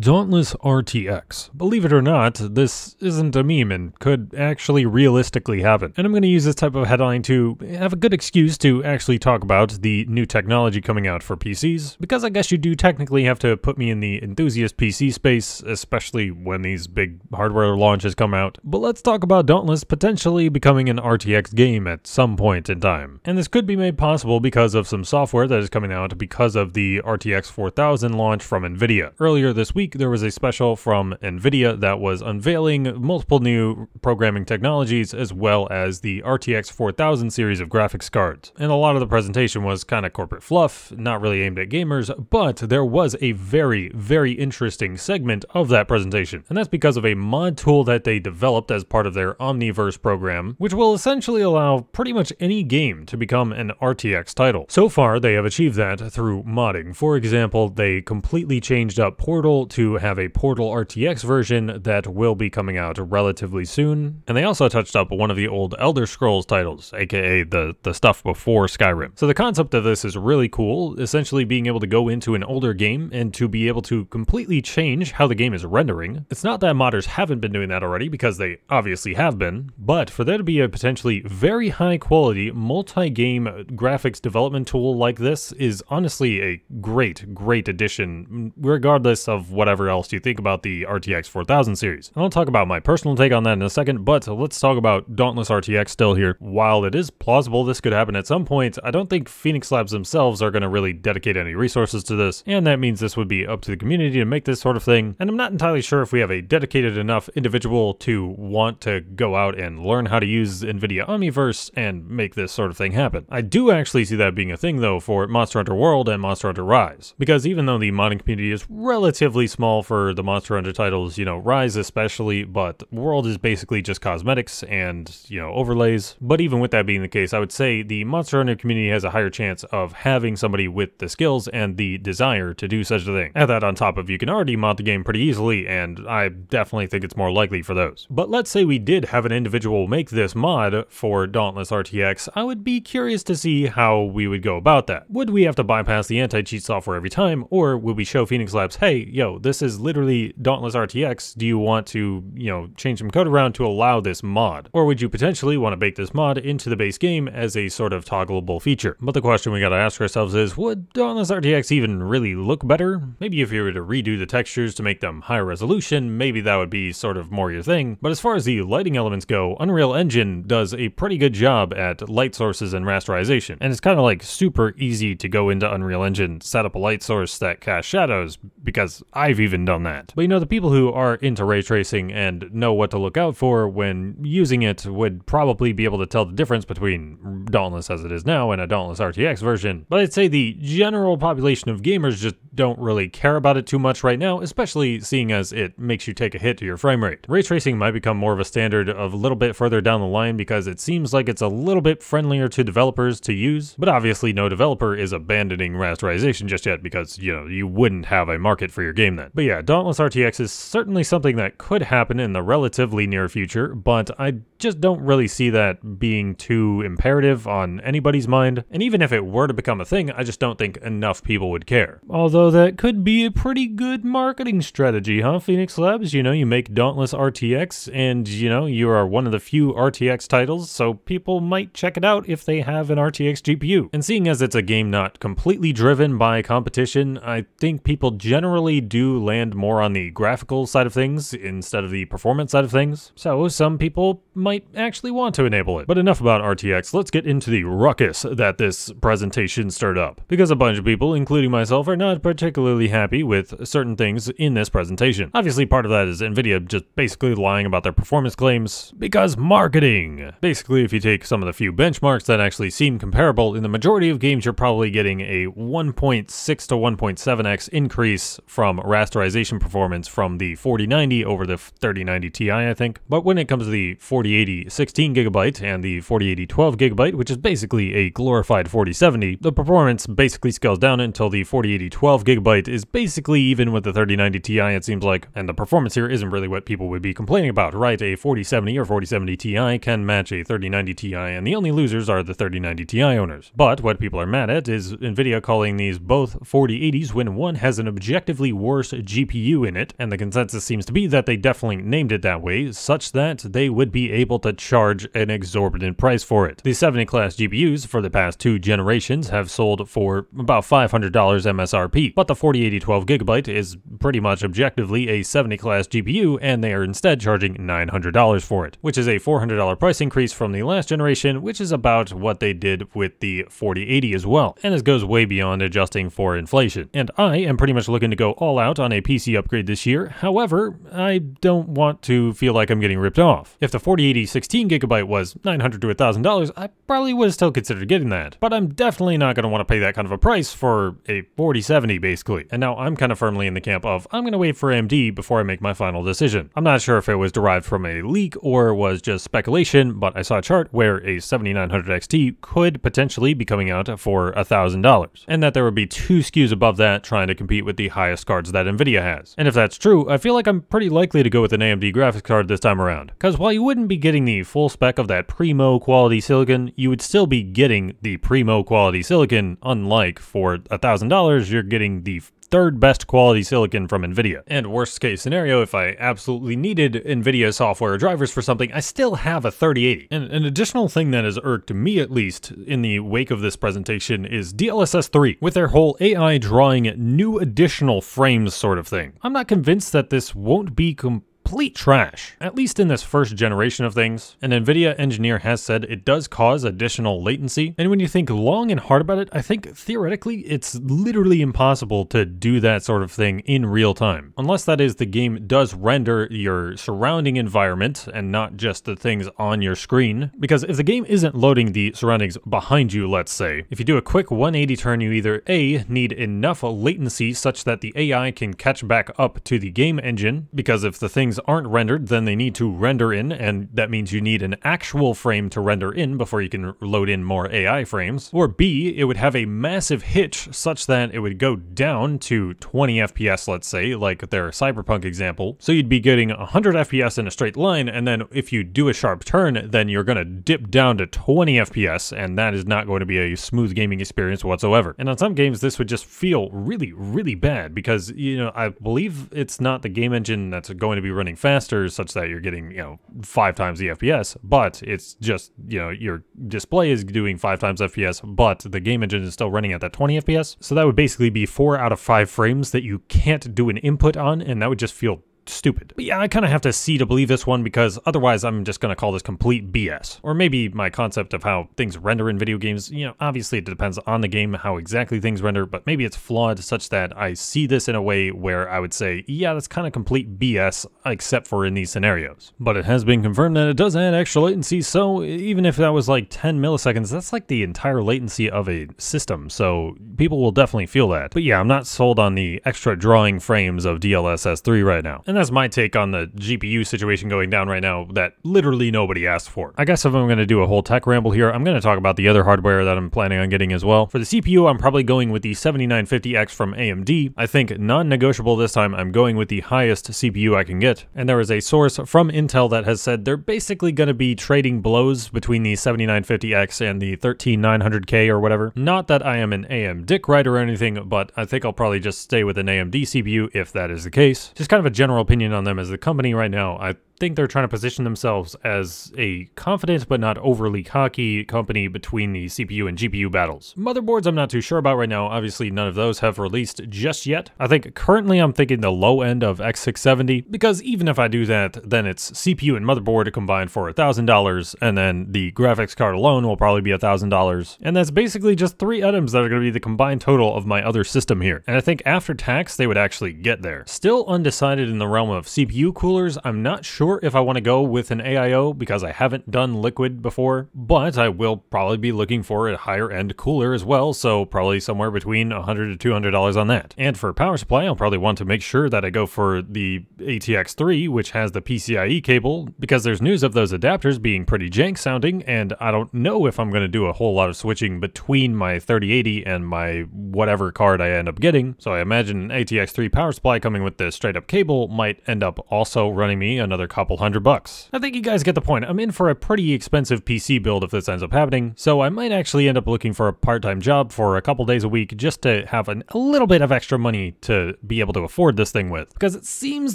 Dauntless RTX. Believe it or not, this isn't a meme and could actually realistically happen. And I'm going to use this type of headline to have a good excuse to actually talk about the new technology coming out for PCs, because I guess you do technically have to put me in the enthusiast PC space, especially when these big hardware launches come out. But let's talk about Dauntless potentially becoming an RTX game at some point in time. And this could be made possible because of some software that is coming out because of the RTX 4000 launch from Nvidia. Earlier this week, week, there was a special from NVIDIA that was unveiling multiple new programming technologies as well as the RTX 4000 series of graphics cards. And a lot of the presentation was kind of corporate fluff, not really aimed at gamers, but there was a very, very interesting segment of that presentation. And that's because of a mod tool that they developed as part of their Omniverse program, which will essentially allow pretty much any game to become an RTX title. So far, they have achieved that through modding. For example, they completely changed up Portal to have a Portal RTX version that will be coming out relatively soon. And they also touched up one of the old Elder Scrolls titles, aka the, the stuff before Skyrim. So the concept of this is really cool, essentially being able to go into an older game and to be able to completely change how the game is rendering. It's not that modders haven't been doing that already, because they obviously have been, but for there to be a potentially very high quality multi-game graphics development tool like this is honestly a great, great addition, regardless of whatever else you think about the RTX 4000 series. I'll talk about my personal take on that in a second, but let's talk about Dauntless RTX still here. While it is plausible this could happen at some point, I don't think Phoenix Labs themselves are going to really dedicate any resources to this, and that means this would be up to the community to make this sort of thing, and I'm not entirely sure if we have a dedicated enough individual to want to go out and learn how to use NVIDIA Omniverse and make this sort of thing happen. I do actually see that being a thing though for Monster Hunter World and Monster Hunter Rise, because even though the modding community is relatively small for the Monster Hunter titles, you know, Rise especially, but World is basically just cosmetics and, you know, overlays. But even with that being the case, I would say the Monster Hunter community has a higher chance of having somebody with the skills and the desire to do such a thing. Add that on top of you can already mod the game pretty easily, and I definitely think it's more likely for those. But let's say we did have an individual make this mod for Dauntless RTX, I would be curious to see how we would go about that. Would we have to bypass the anti-cheat software every time, or would we show Phoenix Labs, hey, yo, this is literally Dauntless RTX. Do you want to, you know, change some code around to allow this mod? Or would you potentially want to bake this mod into the base game as a sort of toggleable feature? But the question we gotta ask ourselves is, would Dauntless RTX even really look better? Maybe if you were to redo the textures to make them higher resolution, maybe that would be sort of more your thing. But as far as the lighting elements go, Unreal Engine does a pretty good job at light sources and rasterization. And it's kind of like super easy to go into Unreal Engine, set up a light source that casts shadows, because I've even done that. But you know, the people who are into ray tracing and know what to look out for when using it would probably be able to tell the difference between Dauntless as it is now and a Dauntless RTX version. But I'd say the general population of gamers just don't really care about it too much right now, especially seeing as it makes you take a hit to your frame rate. Ray tracing might become more of a standard of a little bit further down the line because it seems like it's a little bit friendlier to developers to use, but obviously no developer is abandoning rasterization just yet because, you know, you wouldn't have a market for your game then. But yeah, Dauntless RTX is certainly something that could happen in the relatively near future, but I just don't really see that being too imperative on anybody's mind. And even if it were to become a thing, I just don't think enough people would care. Although that could be a pretty good marketing strategy, huh, Phoenix Labs? You know, you make Dauntless RTX, and, you know, you are one of the few RTX titles, so people might check it out if they have an RTX GPU. And seeing as it's a game not completely driven by competition, I think people generally do land more on the graphical side of things instead of the performance side of things. So some people might actually want to enable it. But enough about RTX, let's get into the ruckus that this presentation stirred up. Because a bunch of people, including myself, are not particularly happy with certain things in this presentation. Obviously part of that is Nvidia just basically lying about their performance claims because marketing. Basically if you take some of the few benchmarks that actually seem comparable, in the majority of games you're probably getting a 1.6 to 1.7x increase from rasterization performance from the 4090 over the 3090 Ti, I think. But when it comes to the 4080 16 gigabyte and the 4080 12 gigabyte, which is basically a glorified 4070, the performance basically scales down until the 4080 12 gigabyte is basically even with the 3090 Ti, it seems like. And the performance here isn't really what people would be complaining about, right? A 4070 or 4070 Ti can match a 3090 Ti, and the only losers are the 3090 Ti owners. But what people are mad at is NVIDIA calling these both 4080s when one has an objectively worse GPU in it, and the consensus seems to be that they definitely named it that way, such that they would be able to charge an exorbitant price for it. The 70 class GPUs for the past two generations have sold for about $500 MSRP, but the 4080 12GB is pretty much objectively a 70 class GPU, and they are instead charging $900 for it, which is a $400 price increase from the last generation, which is about what they did with the 4080 as well, and this goes way beyond adjusting for inflation. And I am pretty much looking to go all out on a PC upgrade this year, however, I don't want to feel like I'm getting ripped off. If the 4080 16GB was 900 to $1,000, I probably would still considered getting that, but I'm definitely not going to want to pay that kind of a price for a 4070 basically. And now I'm kind of firmly in the camp of I'm going to wait for AMD before I make my final decision. I'm not sure if it was derived from a leak or was just speculation, but I saw a chart where a 7900 XT could potentially be coming out for $1,000, and that there would be two SKUs above that trying to compete with the highest cards that Nvidia has. And if that's true, I feel like I'm pretty likely to go with an AMD graphics card this time around. Because while you wouldn't be getting the full spec of that primo quality silicon, you would still be getting the primo quality silicon, unlike for $1,000, you're getting the third best quality silicon from NVIDIA. And worst case scenario, if I absolutely needed NVIDIA software drivers for something, I still have a 3080. And an additional thing that has irked me at least in the wake of this presentation is DLSS 3, with their whole AI drawing new additional frames sort of thing. I'm not convinced that this won't be completely complete trash, at least in this first generation of things. An NVIDIA engineer has said it does cause additional latency, and when you think long and hard about it, I think theoretically it's literally impossible to do that sort of thing in real time. Unless that is the game does render your surrounding environment and not just the things on your screen. Because if the game isn't loading the surroundings behind you, let's say, if you do a quick 180 turn, you either A, need enough latency such that the AI can catch back up to the game engine, because if the things aren't rendered, then they need to render in, and that means you need an actual frame to render in before you can load in more AI frames. Or B, it would have a massive hitch such that it would go down to 20 FPS, let's say, like their Cyberpunk example. So you'd be getting 100 FPS in a straight line, and then if you do a sharp turn, then you're to dip down to 20 FPS, and that is not going to be a smooth gaming experience whatsoever. And on some games, this would just feel really, really bad because, you know, I believe it's not the game engine that's going to be running faster such that you're getting, you know, five times the FPS, but it's just, you know, your display is doing five times FPS, but the game engine is still running at that 20 FPS. So that would basically be four out of five frames that you can't do an input on, and that would just feel stupid. But yeah, I kind of have to see to believe this one because otherwise I'm just going to call this complete BS. Or maybe my concept of how things render in video games, you know, obviously it depends on the game how exactly things render, but maybe it's flawed such that I see this in a way where I would say, yeah, that's kind of complete BS, except for in these scenarios. But it has been confirmed that it does add extra latency, so even if that was like 10 milliseconds, that's like the entire latency of a system, so people will definitely feel that. But yeah, I'm not sold on the extra drawing frames of DLSS 3 right now. And that's my take on the GPU situation going down right now that literally nobody asked for. I guess if I'm going to do a whole tech ramble here, I'm going to talk about the other hardware that I'm planning on getting as well. For the CPU, I'm probably going with the 7950X from AMD. I think non-negotiable this time, I'm going with the highest CPU I can get. And there is a source from Intel that has said they're basically going to be trading blows between the 7950X and the 13900K or whatever. Not that I am an AM dick writer or anything, but I think I'll probably just stay with an AMD CPU if that is the case. Just kind of a general opinion on them as a company right now. I think they're trying to position themselves as a confident but not overly cocky company between the CPU and GPU battles. Motherboards I'm not too sure about right now. Obviously, none of those have released just yet. I think currently I'm thinking the low end of X670 because even if I do that, then it's CPU and motherboard combined for $1,000 and then the graphics card alone will probably be $1,000. And that's basically just three items that are going to be the combined total of my other system here. And I think after tax, they would actually get there. Still undecided in the realm of CPU coolers, I'm not sure sure if I want to go with an AIO because I haven't done liquid before, but I will probably be looking for a higher end cooler as well, so probably somewhere between 100 to $200 on that. And for power supply, I'll probably want to make sure that I go for the ATX3, which has the PCIe cable, because there's news of those adapters being pretty jank sounding, and I don't know if I'm going to do a whole lot of switching between my 3080 and my whatever card I end up getting, so I imagine an ATX3 power supply coming with the straight up cable might end up also running me another couple hundred bucks. I think you guys get the point. I'm in for a pretty expensive PC build if this ends up happening, so I might actually end up looking for a part-time job for a couple days a week just to have an, a little bit of extra money to be able to afford this thing with. Because it seems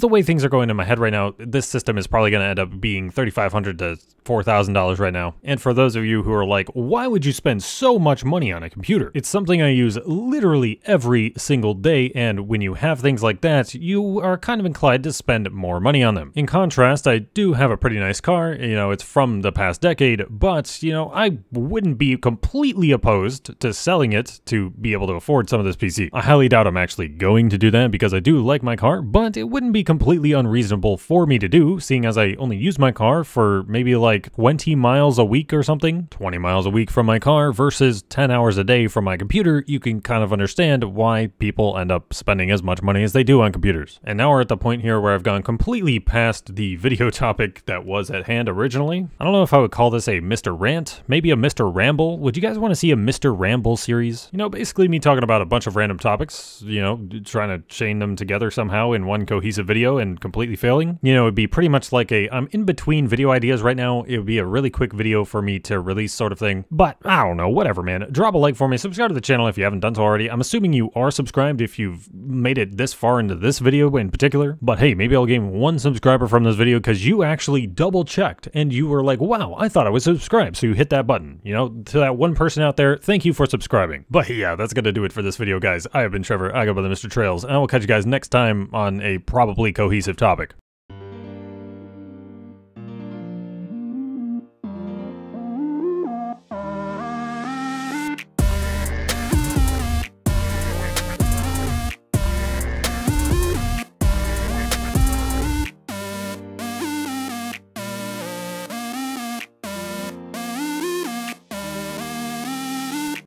the way things are going in my head right now, this system is probably going to end up being 3,500 to $4,000 right now. And for those of you who are like, why would you spend so much money on a computer? It's something I use literally every single day, and when you have things like that, you are kind of inclined to spend more money on them. In contrast, I do have a pretty nice car, you know, it's from the past decade, but, you know, I wouldn't be completely opposed to selling it to be able to afford some of this PC. I highly doubt I'm actually going to do that because I do like my car, but it wouldn't be completely unreasonable for me to do, seeing as I only use my car for maybe like 20 miles a week or something, 20 miles a week from my car versus 10 hours a day from my computer, you can kind of understand why people end up spending as much money as they do on computers. And now we're at the point here where I've gone completely past the video topic that was at hand originally. I don't know if I would call this a Mr. Rant, maybe a Mr. Ramble. Would you guys want to see a Mr. Ramble series? You know, basically me talking about a bunch of random topics, you know, trying to chain them together somehow in one cohesive video and completely failing. You know, it'd be pretty much like a, I'm in between video ideas right now. It would be a really quick video for me to release sort of thing. But I don't know, whatever, man. Drop a like for me, subscribe to the channel if you haven't done so already. I'm assuming you are subscribed if you've made it this far into this video in particular. But hey, maybe I'll gain one subscriber from this video because you actually double checked and you were like, wow, I thought I was subscribed. So you hit that button. You know, to that one person out there, thank you for subscribing. But yeah, that's going to do it for this video, guys. I have been Trevor. I go by the Mr. Trails, and I will catch you guys next time on a probably cohesive topic.